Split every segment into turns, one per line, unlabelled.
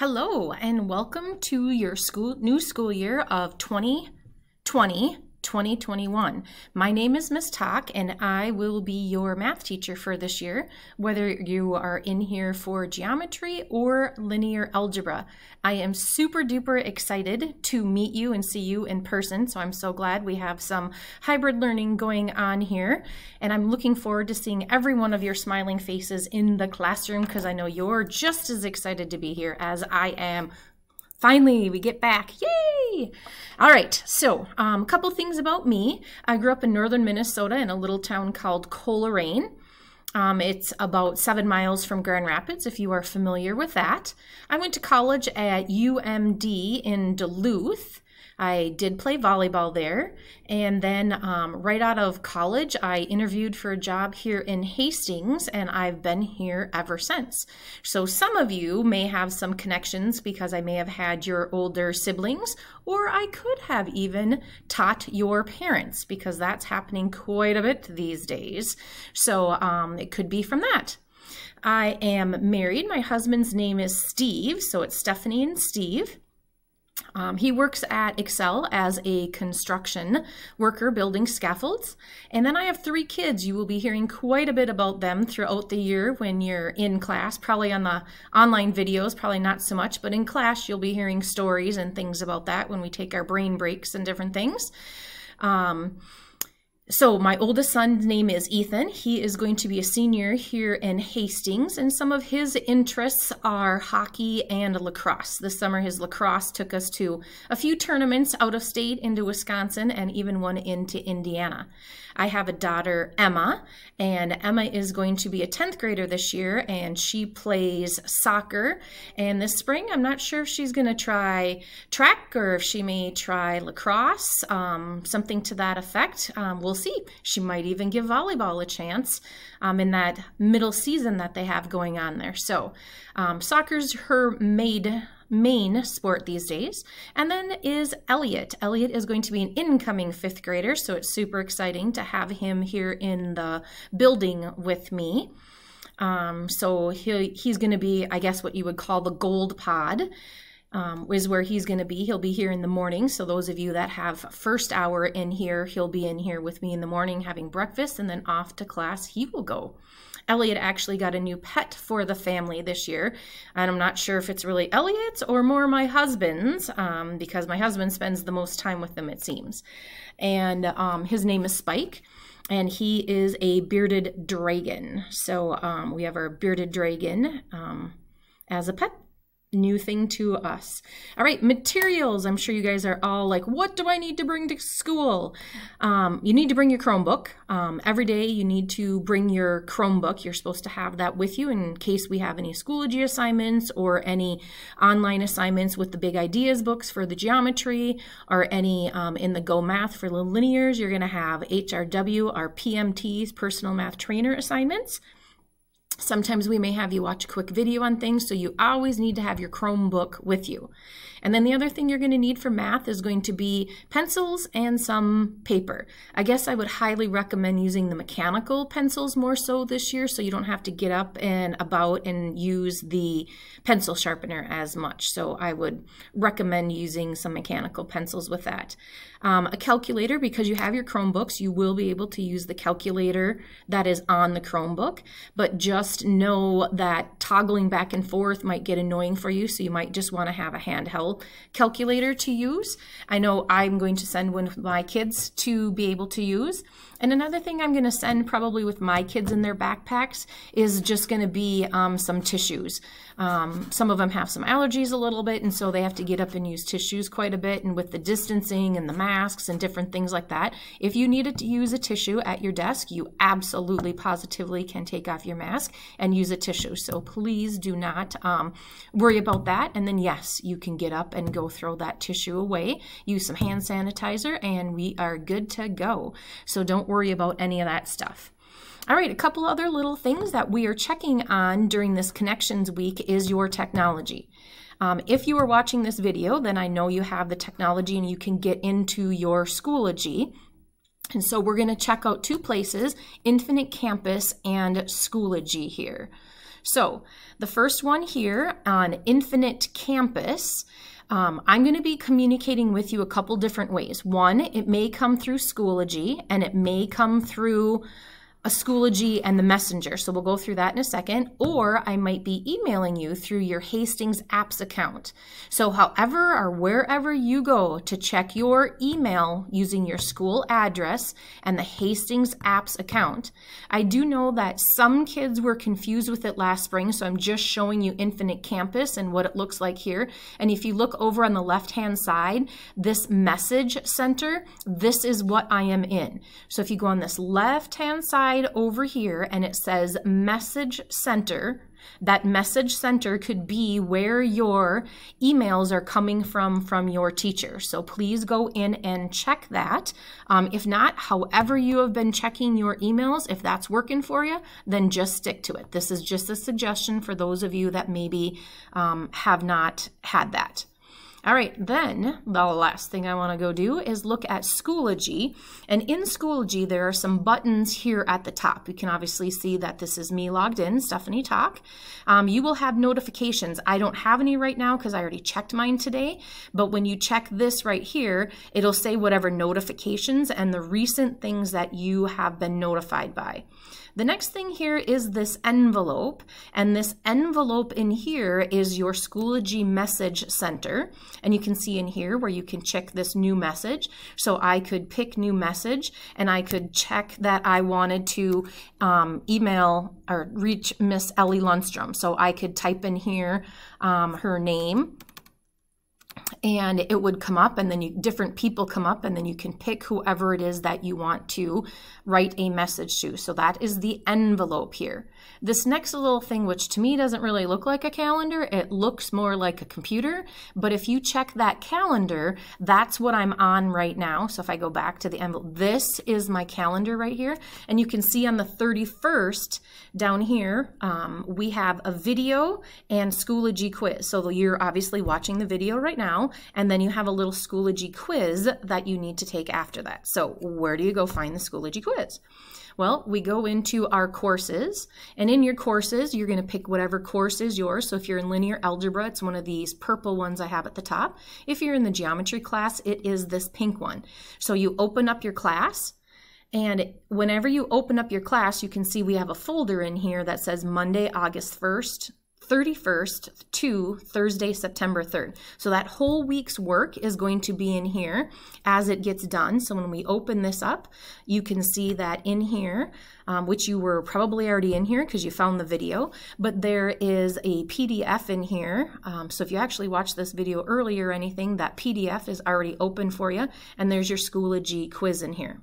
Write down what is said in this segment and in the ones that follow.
Hello and welcome to your school new school year of 2020 2021. My name is Miss Tok and I will be your math teacher for this year, whether you are in here for geometry or linear algebra. I am super duper excited to meet you and see you in person, so I'm so glad we have some hybrid learning going on here. And I'm looking forward to seeing every one of your smiling faces in the classroom because I know you're just as excited to be here as I am Finally, we get back. Yay! All right, so a um, couple things about me. I grew up in northern Minnesota in a little town called Coleraine. Um, it's about seven miles from Grand Rapids, if you are familiar with that. I went to college at UMD in Duluth. I did play volleyball there. And then um, right out of college, I interviewed for a job here in Hastings, and I've been here ever since. So some of you may have some connections because I may have had your older siblings, or I could have even taught your parents because that's happening quite a bit these days. So um, it could be from that. I am married. My husband's name is Steve, so it's Stephanie and Steve. Um, he works at Xcel as a construction worker building scaffolds. And then I have three kids. You will be hearing quite a bit about them throughout the year when you're in class, probably on the online videos, probably not so much, but in class you'll be hearing stories and things about that when we take our brain breaks and different things. Um, so my oldest son's name is Ethan. He is going to be a senior here in Hastings, and some of his interests are hockey and lacrosse. This summer, his lacrosse took us to a few tournaments out of state into Wisconsin and even one into Indiana. I have a daughter, Emma, and Emma is going to be a 10th grader this year, and she plays soccer. And this spring, I'm not sure if she's going to try track or if she may try lacrosse, um, something to that effect. Um, we'll see. She might even give volleyball a chance um, in that middle season that they have going on there. So, um, soccer's her maid main sport these days. And then is Elliot. Elliot is going to be an incoming fifth grader, so it's super exciting to have him here in the building with me. Um, so he, he's going to be, I guess, what you would call the gold pod. Um, is where he's going to be. He'll be here in the morning. So those of you that have first hour in here, he'll be in here with me in the morning having breakfast and then off to class he will go. Elliot actually got a new pet for the family this year. And I'm not sure if it's really Elliot's or more my husband's, um, because my husband spends the most time with them, it seems. And um, his name is Spike and he is a bearded dragon. So um, we have our bearded dragon um, as a pet new thing to us. All right, materials. I'm sure you guys are all like, what do I need to bring to school? Um, you need to bring your Chromebook. Um, every day you need to bring your Chromebook. You're supposed to have that with you in case we have any Schoology assignments or any online assignments with the Big Ideas books for the geometry or any um, in the Go Math for the linears. You're going to have HRW, our PMTs, Personal Math Trainer assignments. Sometimes we may have you watch a quick video on things, so you always need to have your Chromebook with you. And then the other thing you're going to need for math is going to be pencils and some paper. I guess I would highly recommend using the mechanical pencils more so this year so you don't have to get up and about and use the pencil sharpener as much. So I would recommend using some mechanical pencils with that. Um, a calculator, because you have your Chromebooks, you will be able to use the calculator that is on the Chromebook, but just know that toggling back and forth might get annoying for you, so you might just want to have a handheld calculator to use. I know I'm going to send one of my kids to be able to use. And another thing I'm going to send probably with my kids in their backpacks is just going to be um, some tissues. Um, some of them have some allergies a little bit, and so they have to get up and use tissues quite a bit. And with the distancing and the masks and different things like that, if you needed to use a tissue at your desk, you absolutely positively can take off your mask and use a tissue. So please do not um, worry about that. And then, yes, you can get up and go throw that tissue away, use some hand sanitizer, and we are good to go. So don't worry about any of that stuff. All right, a couple other little things that we are checking on during this Connections Week is your technology. Um, if you are watching this video, then I know you have the technology and you can get into your Schoology. And so we're going to check out two places, Infinite Campus and Schoology here. So the first one here on Infinite Campus, um, I'm going to be communicating with you a couple different ways. One, it may come through Schoology and it may come through a Schoology and the Messenger. So we'll go through that in a second. Or I might be emailing you through your Hastings Apps account. So however or wherever you go to check your email using your school address and the Hastings Apps account, I do know that some kids were confused with it last spring. So I'm just showing you Infinite Campus and what it looks like here. And if you look over on the left-hand side, this message center, this is what I am in. So if you go on this left-hand side, side over here and it says message center, that message center could be where your emails are coming from from your teacher. So please go in and check that. Um, if not, however you have been checking your emails, if that's working for you, then just stick to it. This is just a suggestion for those of you that maybe um, have not had that. All right, then the last thing I want to go do is look at Schoology. And in Schoology, there are some buttons here at the top. You can obviously see that this is me logged in, Stephanie Tok. Um, you will have notifications. I don't have any right now because I already checked mine today. But when you check this right here, it'll say whatever notifications and the recent things that you have been notified by. The next thing here is this envelope, and this envelope in here is your Schoology message center. And you can see in here where you can check this new message. So I could pick new message and I could check that I wanted to um, email or reach Miss Ellie Lundstrom. So I could type in here um, her name and it would come up and then you, different people come up and then you can pick whoever it is that you want to write a message to. So that is the envelope here. This next little thing, which to me doesn't really look like a calendar, it looks more like a computer. But if you check that calendar, that's what I'm on right now. So if I go back to the envelope, this is my calendar right here. And you can see on the 31st down here, um, we have a video and Schoology quiz. So you're obviously watching the video right now, and then you have a little Schoology quiz that you need to take after that. So where do you go find the Schoology quiz? Well, we go into our courses, and in your courses, you're going to pick whatever course is yours. So if you're in linear algebra, it's one of these purple ones I have at the top. If you're in the geometry class, it is this pink one. So you open up your class, and whenever you open up your class, you can see we have a folder in here that says Monday, August 1st, 31st to Thursday, September 3rd. So that whole week's work is going to be in here as it gets done. So when we open this up, you can see that in here, um, which you were probably already in here because you found the video, but there is a PDF in here. Um, so if you actually watched this video earlier or anything, that PDF is already open for you. And there's your Schoology quiz in here.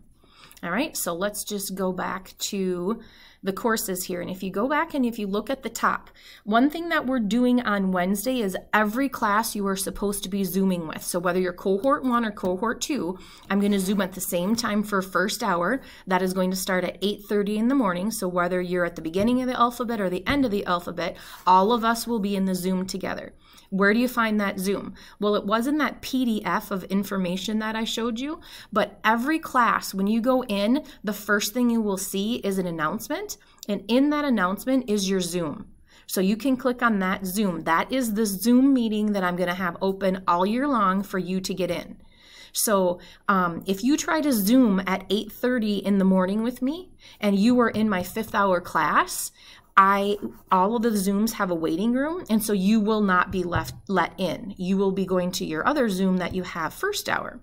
All right, so let's just go back to the courses here. And if you go back and if you look at the top, one thing that we're doing on Wednesday is every class you are supposed to be Zooming with. So whether you're cohort one or cohort two, I'm going to Zoom at the same time for first hour. That is going to start at 8.30 in the morning. So whether you're at the beginning of the alphabet or the end of the alphabet, all of us will be in the Zoom together. Where do you find that Zoom? Well, it was in that PDF of information that I showed you, but every class, when you go in, the first thing you will see is an announcement, and in that announcement is your Zoom. So you can click on that Zoom. That is the Zoom meeting that I'm going to have open all year long for you to get in. So um, if you try to Zoom at 8.30 in the morning with me and you are in my fifth hour class, I all of the Zooms have a waiting room, and so you will not be left let in. You will be going to your other Zoom that you have first hour.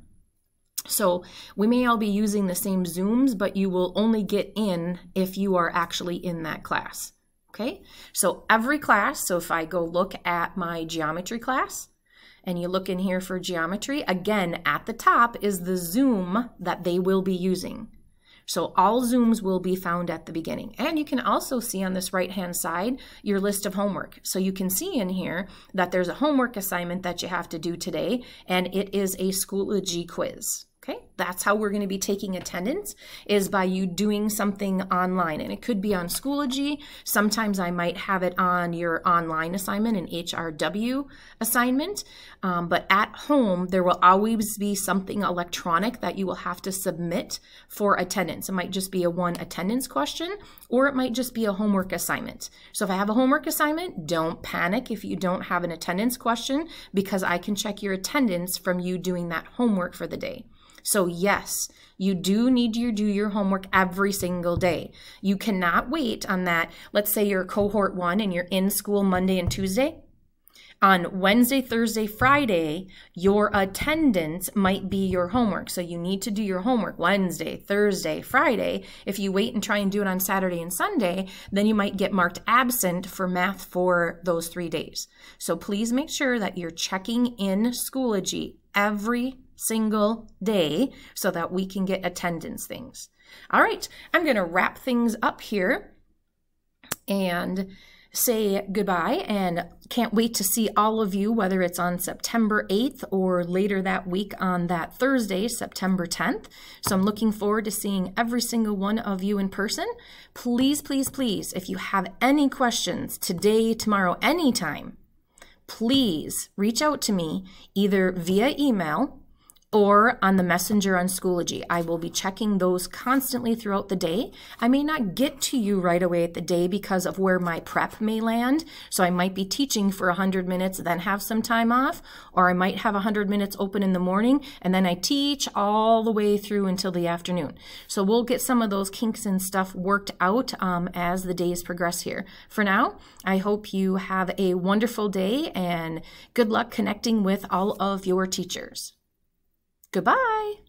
So we may all be using the same Zooms, but you will only get in if you are actually in that class. Okay, so every class, so if I go look at my geometry class, and you look in here for geometry, again, at the top is the Zoom that they will be using. So all Zooms will be found at the beginning. And you can also see on this right-hand side your list of homework. So you can see in here that there's a homework assignment that you have to do today, and it is a Schoology quiz. Okay, that's how we're going to be taking attendance is by you doing something online. And it could be on Schoology. Sometimes I might have it on your online assignment, an HRW assignment. Um, but at home, there will always be something electronic that you will have to submit for attendance. It might just be a one attendance question, or it might just be a homework assignment. So if I have a homework assignment, don't panic if you don't have an attendance question because I can check your attendance from you doing that homework for the day. So, yes, you do need to do your homework every single day. You cannot wait on that. Let's say you're cohort one and you're in school Monday and Tuesday. On Wednesday, Thursday, Friday, your attendance might be your homework. So you need to do your homework Wednesday, Thursday, Friday. If you wait and try and do it on Saturday and Sunday, then you might get marked absent for math for those three days. So please make sure that you're checking in Schoology every single day so that we can get attendance things. All right, I'm going to wrap things up here and say goodbye and can't wait to see all of you, whether it's on September 8th or later that week on that Thursday, September 10th. So I'm looking forward to seeing every single one of you in person. Please, please, please, if you have any questions today, tomorrow, anytime, please reach out to me either via email or on the messenger on Schoology. I will be checking those constantly throughout the day. I may not get to you right away at the day because of where my prep may land. So I might be teaching for 100 minutes, then have some time off, or I might have 100 minutes open in the morning and then I teach all the way through until the afternoon. So we'll get some of those kinks and stuff worked out um, as the days progress here. For now, I hope you have a wonderful day and good luck connecting with all of your teachers. Goodbye.